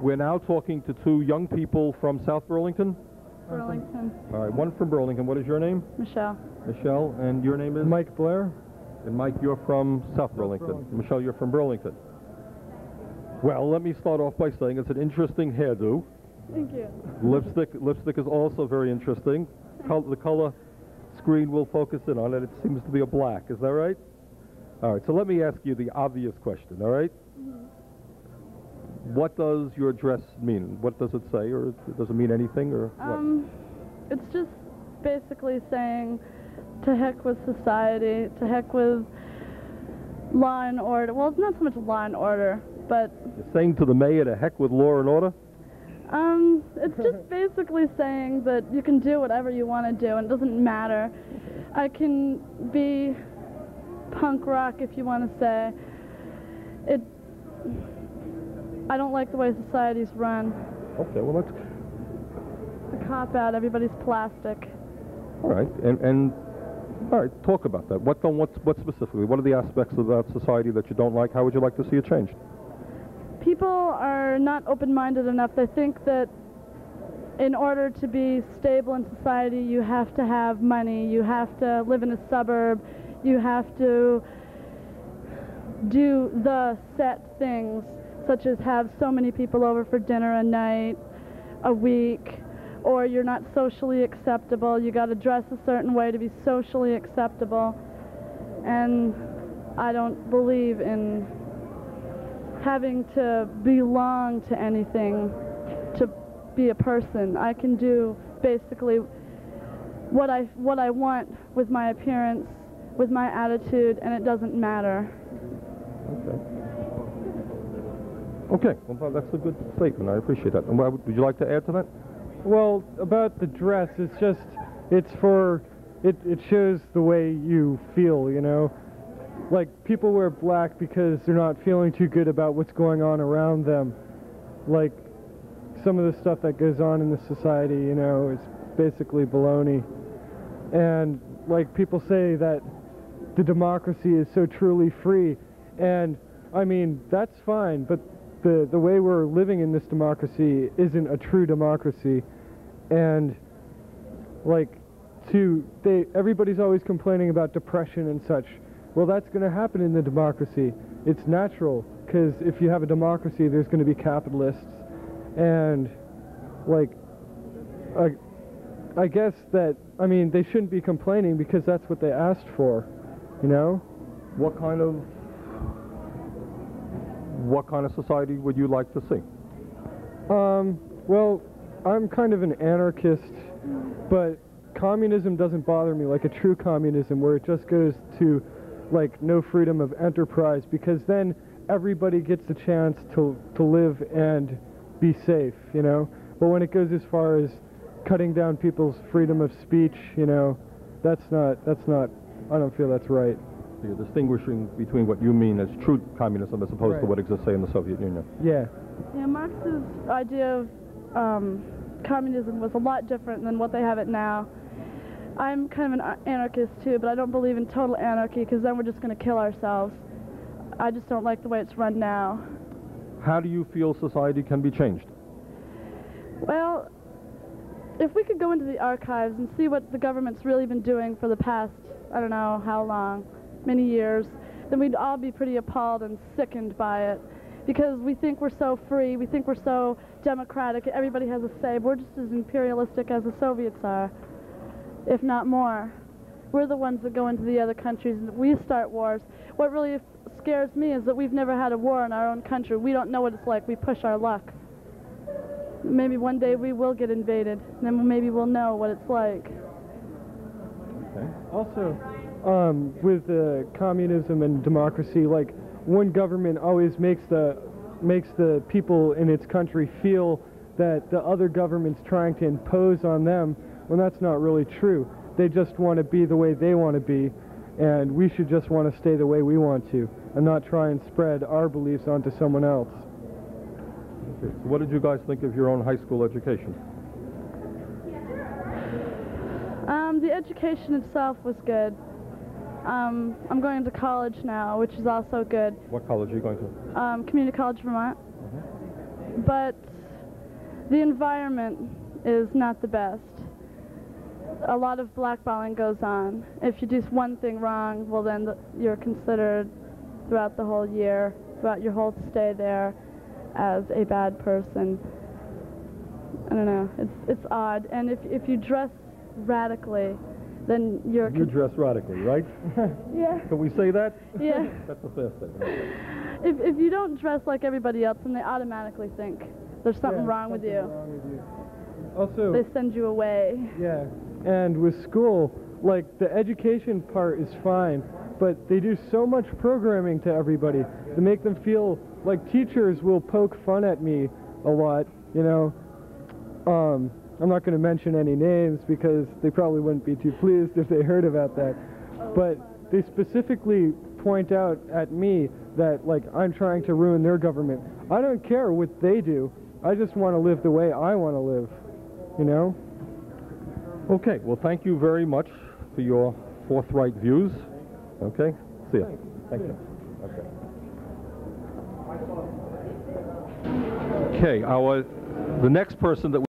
We're now talking to two young people from South Burlington. Burlington. All right, one from Burlington. What is your name? Michelle. Michelle. And your name is? Mike Blair. And Mike, you're from South Burlington. Burlington. Michelle, you're from Burlington. Well, let me start off by saying it's an interesting hairdo. Thank you. lipstick lipstick is also very interesting. Col- the color screen will focus in on it. It seems to be a black. Is that right? All right. So let me ask you the obvious question. All right? Mm-hmm. What does your dress mean? What does it say, or does it mean anything, or what? Um, it's just basically saying to heck with society, to heck with law and order. Well, it's not so much law and order, but You're saying to the mayor to heck with law and order? um, it's just basically saying that you can do whatever you want to do and it doesn't matter. I can be punk rock if you want to say. It. I don't like the way society's run. Okay. Well, that's A cop out. Everybody's plastic. all right. And and all right. Talk about that. What what what specifically? What are the aspects of that society that you don't like? How would you like to see it changed? people are not open-minded enough. They think that in order to be stable in society, you have to have money, you have to live in a suburb, you have to do the set things, such as have so many people over for dinner a night, a week, or you're not socially acceptable. You got to dress a certain way to be socially acceptable. And I don't believe in having to belong to anything to be a person. I can do basically what I what I want with my appearance, with my attitude, and it doesn't matter. Okay. Well, that's a good statement. I appreciate that. And would you like to add to that? Well, about the dress, it's just, it's for, it, it shows the way you feel, you know? Like, people wear black because they're not feeling too good about what's going on around them. Like, some of the stuff that goes on in the society, you know, is basically baloney. And, like, people say that the democracy is so truly free. And, I mean, that's fine, but the, the way we're living in this democracy isn't a true democracy. And, like, to, they, everybody's always complaining about depression and such. Well, that's going to happen in the democracy. It's natural, because if you have a democracy, there's going to be capitalists. And, like, I, I guess that, I mean, they shouldn't be complaining because that's what they asked for, you know? What kind of what kind of society would you like to see? Um, well, I'm kind of an anarchist, but communism doesn't bother me like a true communism where it just goes to like no freedom of enterprise because then everybody gets a chance to to live and be safe, you know. But when it goes as far as cutting down people's freedom of speech, you know, that's not that's not I don't feel that's right. So you're distinguishing between what you mean as true communism as opposed to what exists, say, in the Soviet Union. Yeah. Yeah, Marx's idea of um, communism was a lot different than what they have it now. I'm kind of an anarchist too, but I don't believe in total anarchy because then we're just going to kill ourselves. I just don't like the way it's run now. How do you feel society can be changed? Well, if we could go into the archives and see what the government's really been doing for the past, I don't know how long, many years, then we'd all be pretty appalled and sickened by it. Because we think we're so free, we think we're so democratic, everybody has a say. We're just as imperialistic as the Soviets are, if not more. We're the ones that go into the other countries and we start wars. What really scares me is that we've never had a war in our own country. We don't know what it's like. We push our luck. Maybe one day we will get invaded, and then maybe we'll know what it's like. Also, um, with uh, communism and democracy, like one government always makes the makes the people in its country feel that the other government's trying to impose on them when that's not really true. They just want to be the way they want to be, and we should just want to stay the way we want to, and not try and spread our beliefs onto someone else. Okay, so what did you guys think of your own high school education? Um, the education itself was good. Um, I'm going to college now, which is also good. What college are you going to? Um, Community College Vermont. but the environment is not the best. A lot of blackballing goes on. If you do one thing wrong, well, then the, you're considered throughout the whole year, throughout your whole stay there, as a bad person. I don't know. It's it's odd. And if if you dress radically, then you're You dress radically, right? yeah Can we say that? yeah. That's the first thing. okay. If if you don't dress like everybody else, then they automatically think there's something Yeah, wrong with something you. wrong with you. Also, They send you away. Yeah, and with school, like the education part is fine, but they do so much programming to everybody to make them feel like teachers will poke fun at me a lot, you know. Um, I'm not going to mention any names because they probably wouldn't be too pleased if they heard about that. But they specifically point out at me that like I'm trying to ruin their government. I don't care what they do. I just want to live the way I want to live. You know? Okay, well, thank you very much for your forthright views. Okay, see ya. Thank you. Okay. Okay, our, the next person that